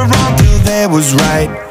ever wrong till there was right.